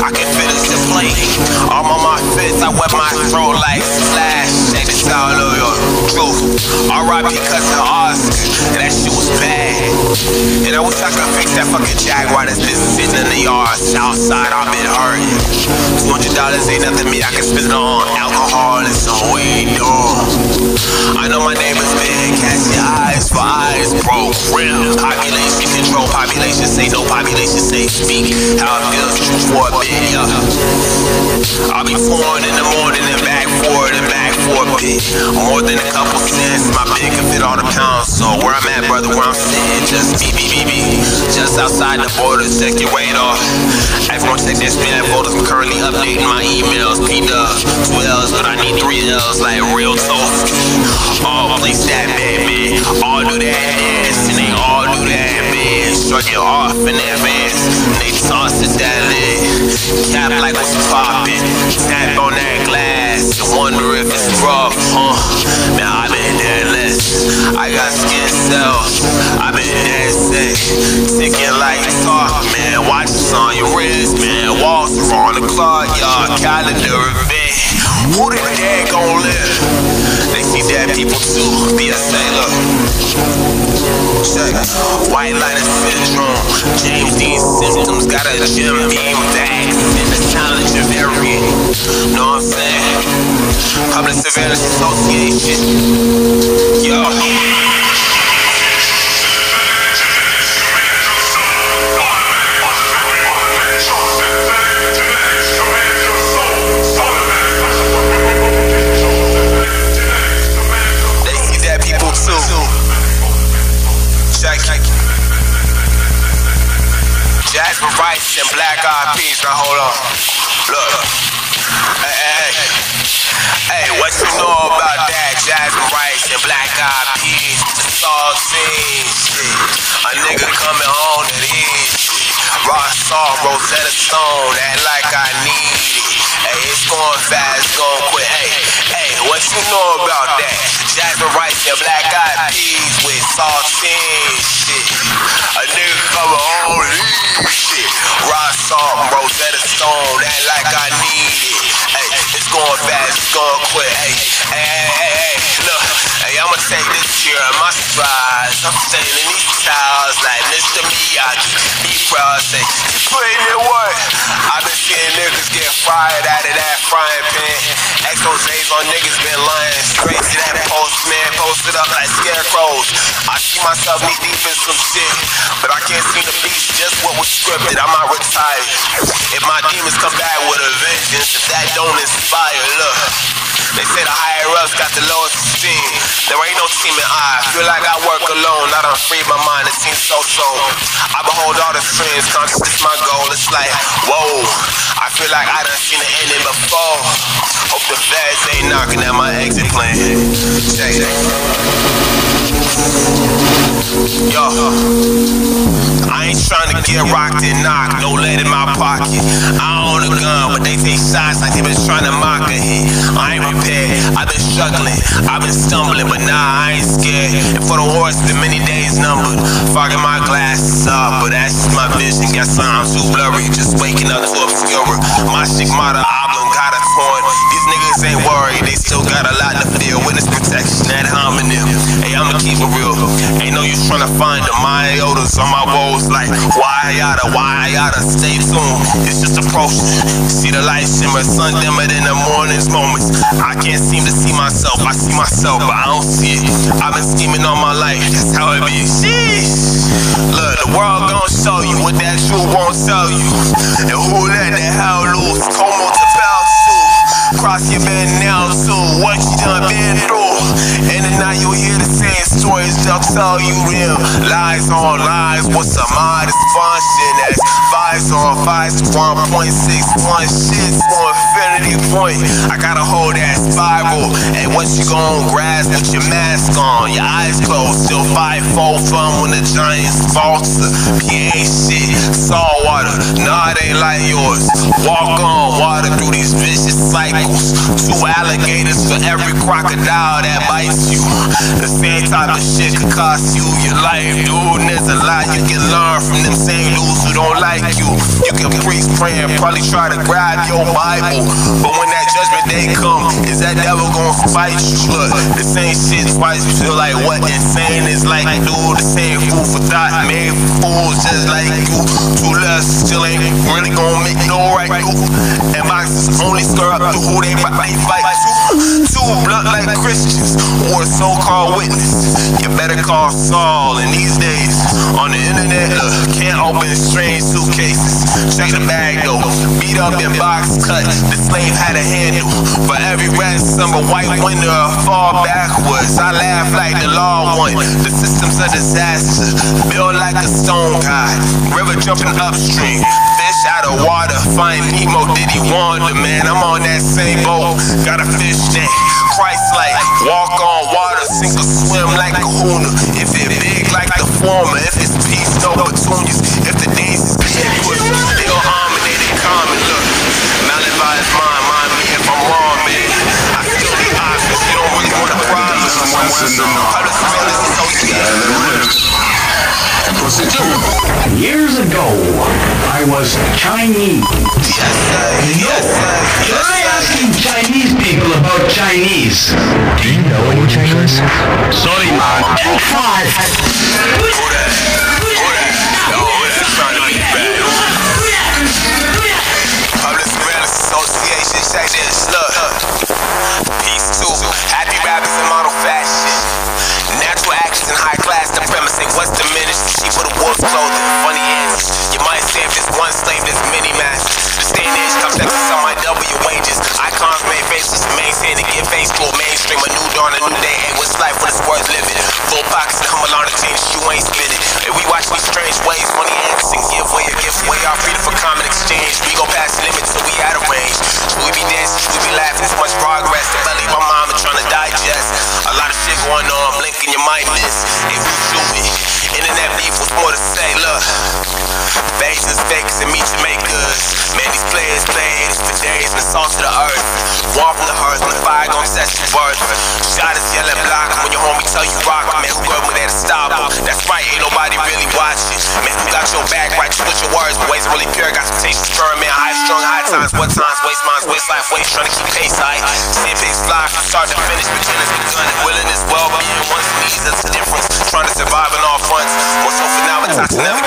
I can fit this play. I'm on my fist, I wet my throat like slash. This out, New York. Truth. R.I.P. cousin Oscar. That shit was bad. And I wish I could fix that fucking Jaguar that's been sitting in the yard. Southside, I've been hurting. $200 ain't nothing me. I can spend it on alcohol and some weed, dog. I know my neighbor's been catching eyes for eyes, bro. Real population control. Population say no. Population say speak. How it feels to for a bit, yeah. I'll be foreign in the morning bit. More than a couple cents. My bed can fit all the pounds. So where I'm at, brother, where I'm sitting, just beep, beep, beep, beep. Just outside the border, check your radar. Everyone check their spam folders. I'm currently updating my emails. P two L's, but I need three L's like real toast. All place that baby. All do that ass, and they all do that man. Strike it off in advance. They toss it that lit. Cap like what's poppin'. Tap on that glass. And wonder if it's rough, huh? Man, I've been dead less. I got skin cells. I've been dead sick. Ticking like talk, man. Watch this on your wrist, man. Walls are on the clock, y'all. Calendar event. Who the dead gon' live? They see dead people too. Be a sailor. Check. White liner syndrome. James Dean symptoms. Got a Jim Beam back. In the challenge of variant. Know I'm saying? Public Surveillance Association. Yo. Jasmine Rice and Black Eyed Peas. Now hold on. Look. Hey, hey, hey. Hey, what you know about that? Jasmine Rice and Black Eyed Peas. The saltine shit. A nigga coming home to shit. Rock salt, Rosetta Stone. Act like I need it. Hey, it's going fast, going quick. What you know about that? Jasmine Rice and Black Eyed Peas with saltine shit. A nigga home to this shit. Rock salt, Rosetta Stone. Act like I need it. Hey, it's going fast, it's going quick. Hey, hey, hey, hey, hey, look. Hey, I'ma take this on my stride. I'm staying in these towers like Mr. Miyagi. Be proud, say, you putting in. I've been seeing niggas get fired out of that frying pan. Exposés on niggas been lying straight to that post, man. Posted up like scarecrows. I see myself knee deep in some shit, but I can't seem to beat just what was scripted. I'm not retired. If my demons come back with a vengeance, if that don't inspire, look. They say the higher ups got the lowest esteem. There ain't no team in I. Feel like I work alone. I done freed my mind. It seems so so. I behold all the streams. Consciousness my goal. It's like, whoa. I feel like I done seen the ending before. Hope the feds ain't knocking at my exit plan. Yo. I ain't trying to get rocked and knocked, no lead in my pocket. I own a gun, but they take shots like they been trying to mock a hit. I ain't prepared, I've been struggling, I've been stumbling, but nah, I ain't scared. And for the horse, the many days numbered. Fogging my glasses up, but that's just my vision. Guess I'm too blurry, just waking up to obscure. My stigmata oblong got a torn. These niggas ain't worried, they still got a lot to feel. Witness protection, that homonym. Hey, I'ma keep it real. Ain't no use trying to find the iotas on my woes like why I gotta, why I gotta stay tuned. It's just approaching. See the light shimmer, sun dimmer in the morning's moments. I can't seem to see myself. I see myself, but I don't see it. I've been scheming all my life. That's how it be. Sheesh. Look, the world gon' show you what that truth won't tell you. And who let the hell loose? Como. Cross your bed now too. What you done been through? And now you hear the same stories. They'll tell you them lies on lies. What's a modest function? That's fives on fives. One point six one shit for infinity point. I gotta hold that spiral. And what you gon' grasp with your mask on? Your eyes closed. Still five four fun when the Giants falter. PA shit. It ain't like yours. Walk on water through these vicious cycles. Two alligators for every crocodile that bites you. The same type of shit could cost you your life, dude. There's a lot you can learn from them same dudes who don't like you. You can preach, pray, and probably try to grab your Bible. But when that judgment day come, is that devil gonna fight you? Look, the same shit twice. You feel like what insane is like, dude. The same fool for thought, made fools just like you. Two less still ain't really gonna make no right, dude. And boxes only stir up to who they they fight to. Two blunt like Christians or a so-called witness. You better call Saul. And these days on the internet, uh, can't open strange suitcases. Check the bag though, beat up in box cut. The slave had a handle for every red summer, white winter, fall backwards. I laugh like the law won. The system's a disaster. Build like a stone god. River jumping upstream. Fish out of water. Find Nemo, Diddy Wanda, man. I'm on that same boat. Got a fish net. Christ like walk on water, sink or swim like a Kahuna. If it big like the former, if it's peace, no petunias. If the days is still arm and they they common. Look, Malify is mine, mind me if I'm wrong, man. I still be options, you don't really want a problem. I was Chinese. Yes, sir. Yes, sir. Try asking Chinese people about Chinese. Do you know any Chinese? Sorry, man. Five. Who Faces, maintain to get face to a mainstream. A new dawn, a new day. Hey, what's life when it's worth living? Full pockets and humble on the change, you ain't spinning. Hey, we watch these strange ways, money answers and give way, a gift way. Our freedom for common exchange. We go past limits till we out of range. Should we be dancing? Should we be laughing? It's much progress. The belly my mama trying to digest. A lot of shit going on, blinking your mind miss. Hey, who shooting? Internet beef was more to say, look. Faces, fakes, and meat Jamaicas. Days and salt to the earth. War from the hearth when the fire gon' set you. Shot is yelling block when your homie tell you rock. Man, who good with that to stop? That's right, ain't nobody really watching. Man, who got your back right? You with your words, but ways really pure. Got some taste firm, man. High strung, high times. What times? Waste minds, waste life, waste trying to keep pace high. Seeing pigs fly from start to finish, beginners begun. Willing is well being once needs us a difference. Trying to survive on all fronts. More so for now, it's time to never